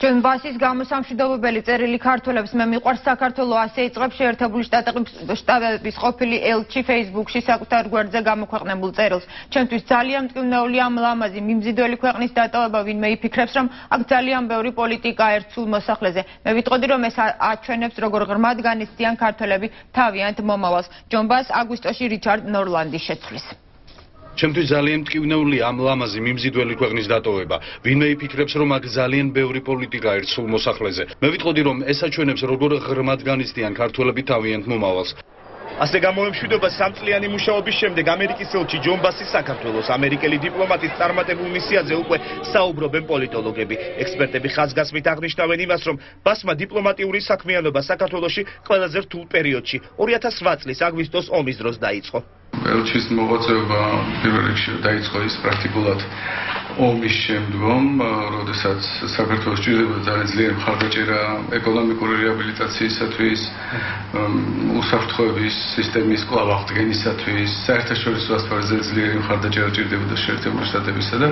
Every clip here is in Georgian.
ჯონ ბასის გამოსამშვიდობებელი წერილი ქართველებს მე მიყვარს საქართველო ასე იწყებს შეერთებული შტატების ყოფილი ელჩი Facebook-ში საკუთარ გვერდზე გამოქვეყნებულ წერილს. ჩემთვის ძალიან მტკივნეულია ამ ლამაზი მიმზიდველი ქვეყნის დატოვება, ვინმე იფიქრებს, რომ აქ ძალიან ბევრი პოლიტიკა ერთსულ მოსახლეზე. მე ვიტყოდი, რომ ეს აჩვენებს, როგორ ღრმად განიცდიან ქართველები თავიანთ მომავალს. ჯონ ბას აგვისტოში რიჩარდ ნორლანდის შეცვლის. ჩემთვის ძალიან მტკივნეულია ამ ლამაზი მიმზიდველი ქვეყნის დატოვება. ვინმე იფიქრებს, რომ აქ ძალიან ბევრი პოლიტიკა ერთსულ მოსახლეზე. მე ვიტყოდი, რომ ეს აჩვენებს, როგორ ღრმად განიცდიან ქართველები თავიანთ მომავალს. ასე გამოემშვიდობა სამწლიანი მუშაობის შემდეგ ამერიკის ელჩი ჯონ ბასი საქართველოს ამერიკელი დიპლომატის წარმატებულ მისიაზე უკვე საუბრობენ პოლიტოლოგები. ექსპერტები ხაზგასმით აღნიშნავენ იმას, რომ ბასმა დიპლომატიური საქმიანობა საქართველოში ყველაზე რთულ პერიოდში 2008 წლის აგვისტოს ომის დროს დაიწყო. ელჩის მოღვაწეობა პირველ რიგში დაიწყო ის პრაქტიკულად ომის შემდგომ, როდესაც საქართველოს ჭირდება ძალიან ძლიერი მხარდაჭერა ეკონომიკური რეაბილიტაციისათვის, უსაფრთხოების სისტემის კვლავ აღდგენისათვის, საერთაშორისო ასპარეზზე ძლიერი მხარდაჭერა ჭირდებოდა შეერთებული შტატებისა და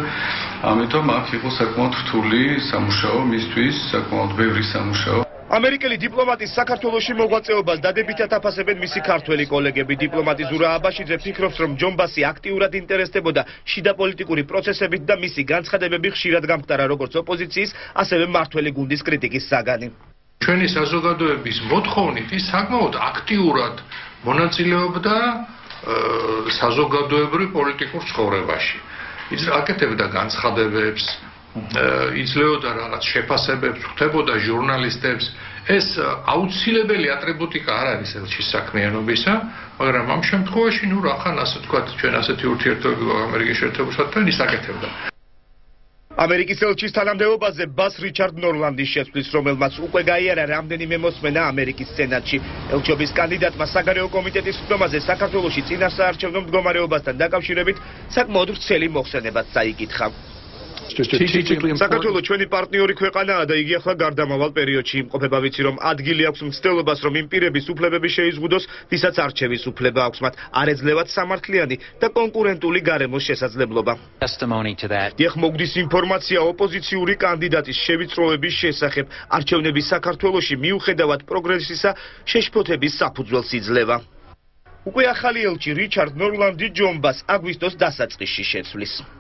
ამიტომ აქ იყო საკმაოდ რთული სამუშაო მისთვის, საკმაოდ ბევრი სამუშაო ამერიკელი დიპლომატის საქართველოსში მოღვაწეობას დადებითად აფასებენ მისი ქართველი კოლეგები. დიპლომატი ზურა აბაშიძე ფიქრობს, რომ ჯონბასი აქტიურად ინტერესდებოდა შიდა პოლიტიკური პროცესებით და მისი განცხადებები ხშირად გამხდარა როგორც ოპოზიციის, ასევე მართველი გუნდის კრიტიკის საგანი. ჩვენი საზოგადოების მოთხოვნით ის საკმაოდ აქტიურად მონაწილეობდა საზოგადოებრივ პოლიტიკურ ცხოვრებაში. ის აკეთებდა განცხადებებს, იძლეოდა რაღაც შეფასებებს, ხვდებოდა ჟურნალისტებს. ეს აუცილებელი ატრიბუტიკა არ არის ელჩის საქმიანობისა, მაგრამ ამ შემთხვევაში, ნუ რახან ასე თქვა, ჩვენ ასეთი ურთიერთობები ამერიკის შეერთებულ შტატთან ის აკეთებდა. ამერიკის ელჩის თანამდებობაზე ბას რიჩარდ ნორლანდის შეცვლის, რომელმაც უკვე გაიარა რამდენიმე მოსმენა ამერიკის სენატში. ელჩობის კანდიდატმა საგარეო კომიტეტის ხდომაზე საქართველოსი წინასაარჩევნო მდგომარეობასთან დაკავშირებით საკმაოდ ვრცელი მოხსენებაც წაიკითხა. საქართველოს ჩვენი პარტნიორი ქვეყანაა და იგი ახლა გარდამავალ პერიოდში იმყოფება ვიცი რომ ადგილი აქვს მცდელობას რომ იმ პირების უფლებები შეიზღუდოს ვისაც არჩევის უფლება აქვს მათ არ ეძლევათ სამართლიანი და კონკურენტული გარემოს შესაძლებლობა დიახ მოგდის ინფორმაცია ოპოზიციური კანდიდატის შევიწროების შესახებ არჩევნების საქართველოსში მიუხედავად პროგრესისა შეშფოთების საფუძველს იძლევა უკვე ახალი ელჩი რიჩარდ ნორლანდი ჯონბას აგვისტოს დასაწყისში შეცვლის